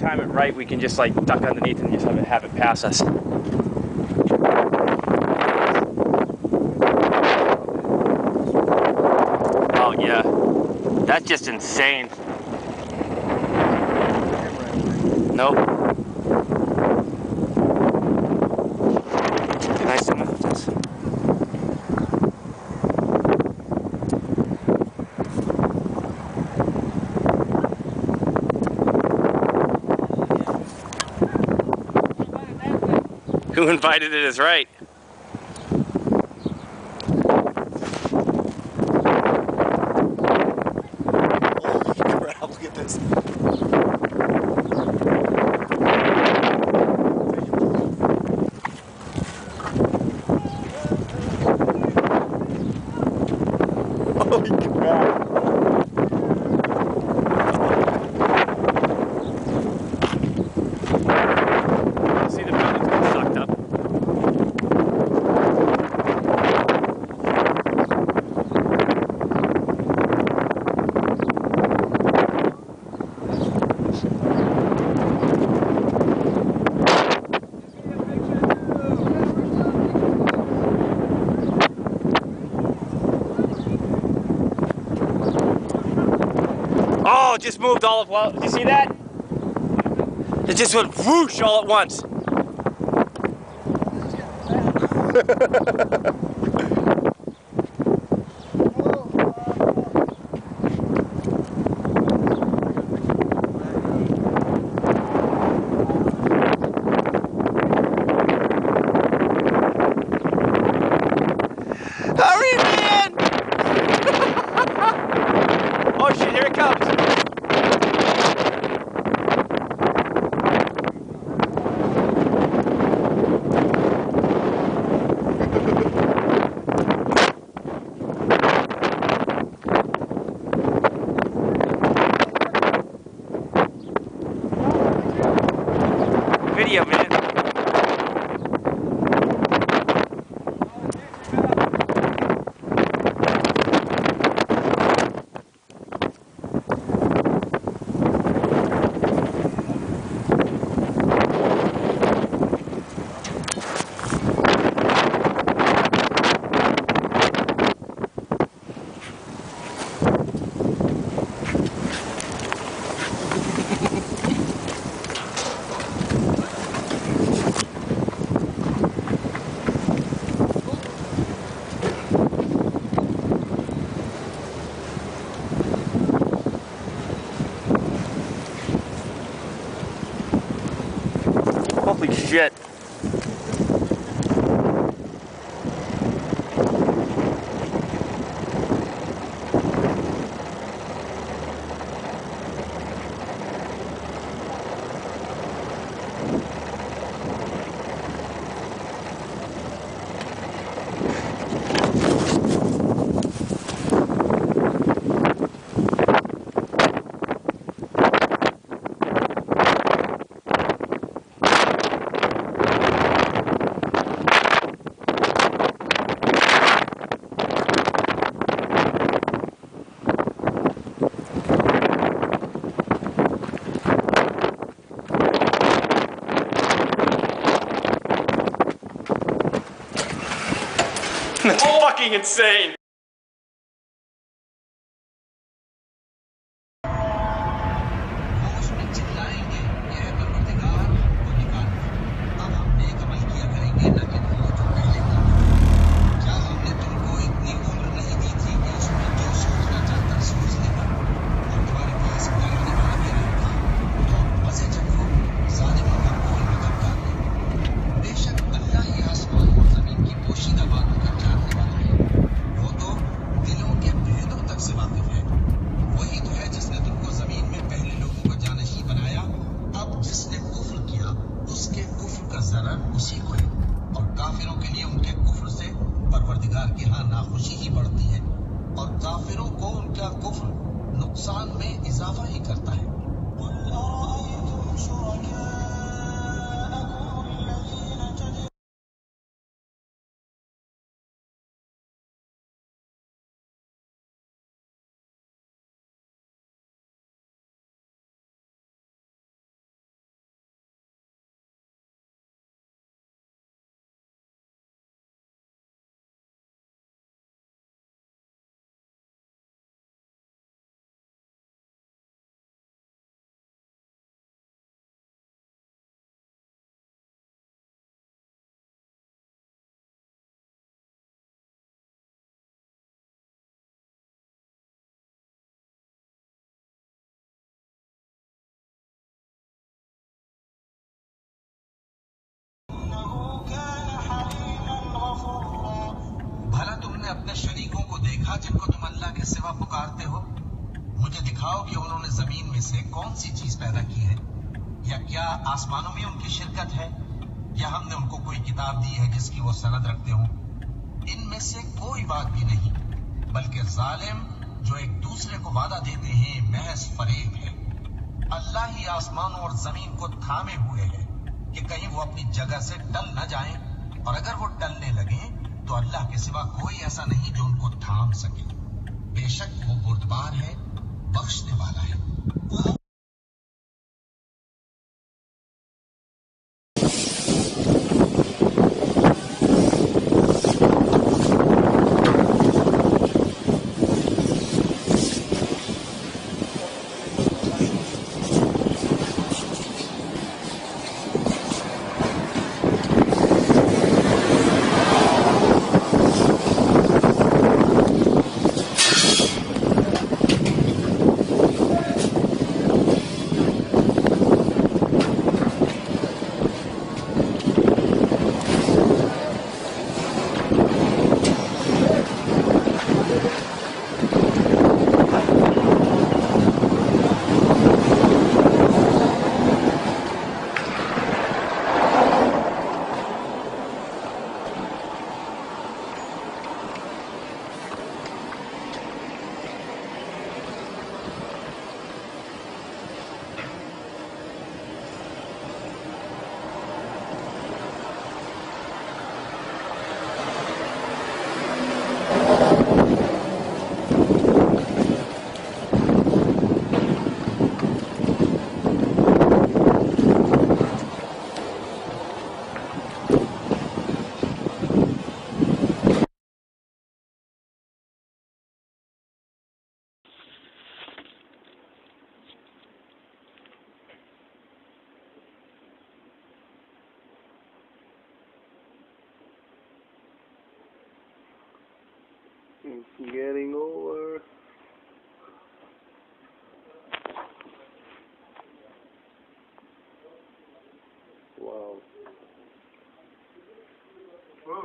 time it right, we can just like duck underneath and just have it, have it pass us. Oh yeah, that's just insane. Nope. Who invited it is right. Oh, it just moved all of well. Did you see that? It just went whoosh all at once. Hurry, man! oh shit, here it comes. Fucking insane. کافروں کو ان کا کفر نقصان میں اضافہ ہی کرتا ہے۔ کہا جن کو تم اللہ کے سوا پکارتے ہو؟ مجھے دکھاؤ کہ انہوں نے زمین میں سے کون سی چیز پیدا کی ہے۔ یا کیا آسمانوں میں ان کی شرکت ہے؟ یا ہم نے ان کو کوئی کتاب دی ہے جس کی وہ سند رکھتے ہوں؟ ان میں سے کوئی بات بھی نہیں، بلکہ ظالم جو ایک دوسرے کو وعدہ دیتے ہیں، محض فریب ہے۔ اللہ ہی آسمانوں اور زمین کو تھامے ہوئے ہے کہ کہیں وہ اپنی جگہ سے ڈل نہ جائیں، اور اگر وہ ڈلنے لگیں تو اللہ کے سوا کوئی ایسا نہیں جو ان کو تھام سکے۔ بے شک وہ بردبار ہے، بخشنے والا ہے۔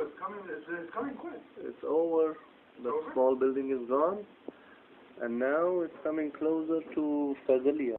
It's coming. It's, it's coming quick. It's over. The Over? small building is gone. And now it's coming closer to Faisalia.